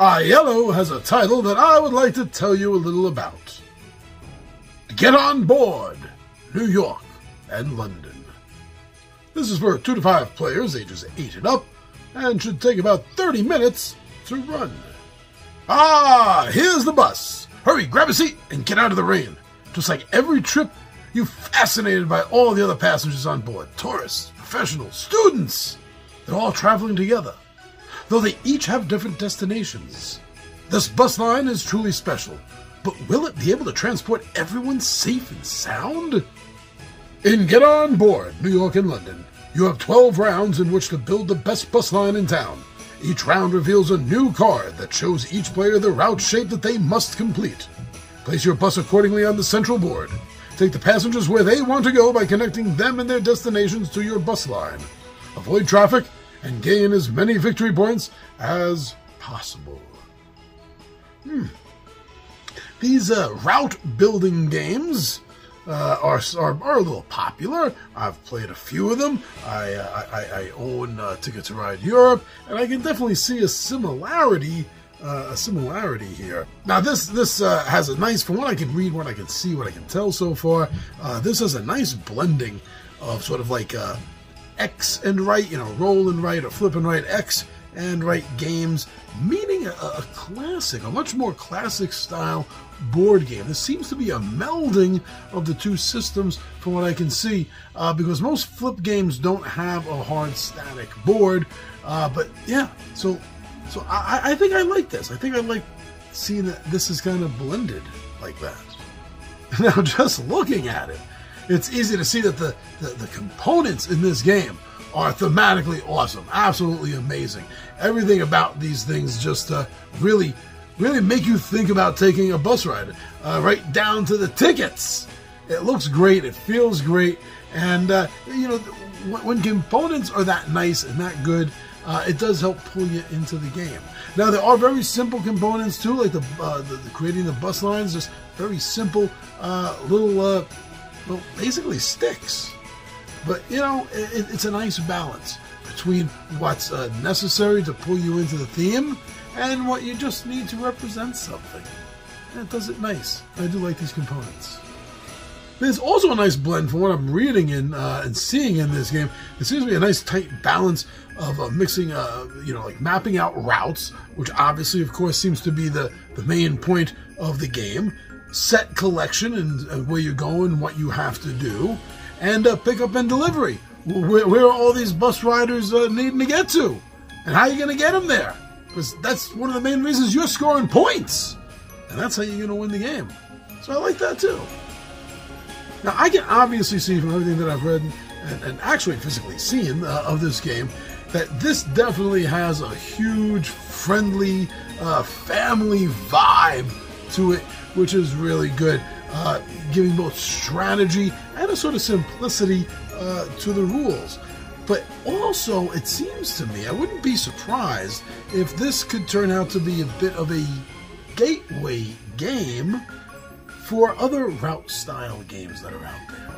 Iello has a title that I would like to tell you a little about. Get on board, New York and London. This is for 2 to 5 players ages 8 and up, and should take about 30 minutes to run. Ah, here's the bus. Hurry, grab a seat, and get out of the rain. Just like every trip, you're fascinated by all the other passengers on board tourists, professionals, students. They're all traveling together though they each have different destinations. This bus line is truly special, but will it be able to transport everyone safe and sound? In Get On Board, New York and London, you have 12 rounds in which to build the best bus line in town. Each round reveals a new card that shows each player the route shape that they must complete. Place your bus accordingly on the central board. Take the passengers where they want to go by connecting them and their destinations to your bus line. Avoid traffic and gain as many victory points as possible. Hmm. These uh, route building games uh, are, are, are a little popular. I've played a few of them. I uh, I, I, own uh, Ticket to Ride Europe, and I can definitely see a similarity. Uh, a similarity here. Now this this uh, has a nice, from what I can read, what I can see, what I can tell so far, this has a nice blending of sort of like X and write, you know, roll and write or flip and write, X and write games, meaning a, a, classic, a much more classic style board game. This seems to be a melding of the two systems from what I can see, uh, because most flip games don't have a hard static board. Uh, but yeah, so so I, I think I like this. I think I like seeing that this is kind of blended like that. Now, just looking at it, it's easy to see that the, the, the components in this game are thematically awesome, absolutely amazing. Everything about these things just uh, really, really make you think about taking a bus ride, uh, right down to the tickets. It looks great, it feels great, and uh, you know when components are that nice and that good, uh, it does help pull you into the game. Now there are very simple components too, like the, uh, the, the creating the bus lines, just very simple uh, little well, basically sticks. But, you know, it, it's a nice balance between what's uh, necessary to pull you into the theme and what you just need to represent something. And it does it nice. I do like these components. There's also a nice blend from what I'm reading in uh, and seeing in this game. It seems to be a nice tight balance of uh, mixing, uh, you know, like mapping out routes, which obviously, of course, seems to be the, the main point of the game, set collection and where you're going, what you have to do, and uh, pickup and delivery. Where, where, are all these bus riders uh, needing to get to? And how are you going to get them there? Because that's one of the main reasons you're scoring points. And that's how you're going to win the game. So I like that too. Now, I can obviously see from everything that I've read and, and actually physically seen uh, of this game that this definitely has a huge, friendly, uh, family vibe to it which is really good, uh, giving both strategy and a sort of simplicity uh, to the rules. But also, it seems to me, I wouldn't be surprised if this could turn out to be a bit of a gateway game for other route style games that are out there.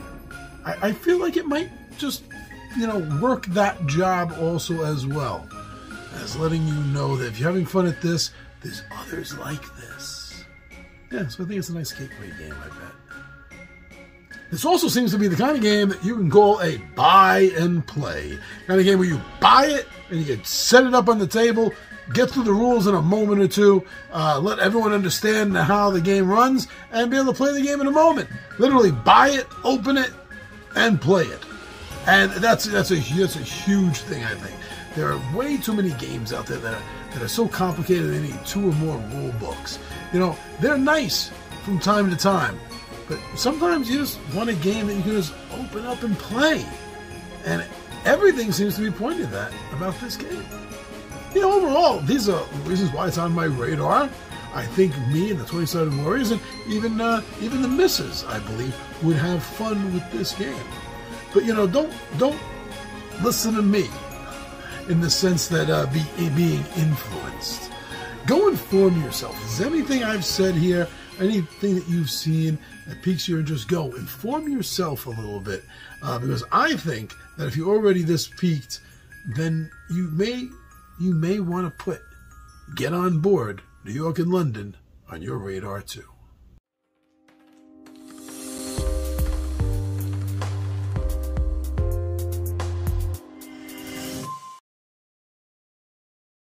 I, I feel like it might just, you know, work that job also as well as letting you know that if you're having fun at this, there's others like this. Yeah, so I think it's a nice gateway game, I bet. This also seems to be the kind of game that you can call a buy and play. Kind of game where you buy it and you can set it up on the table, get through the rules in a moment or two, uh, let everyone understand how the game runs, and be able to play the game in a moment. Literally buy it, open it, and play it. And that's that's a that's a huge thing, I think. There are way too many games out there that are, that are so complicated they need two or more rule books. You know, they're nice from time to time, but sometimes you just want a game that you can just open up and play. And everything seems to be pointing that about this game. You know, overall, these are reasons why it's on my radar. I think me and the 20-sided Warriors and even uh, even the misses, I believe, would have fun with this game. But you know, don't don't listen to me in the sense that uh, be, being influenced. Go inform yourself. Is anything I've said here, anything that you've seen that piques your interest, go inform yourself a little bit. Uh, because I think that if you're already this piqued, then you may you may want to put Get on board New York and London on your radar too.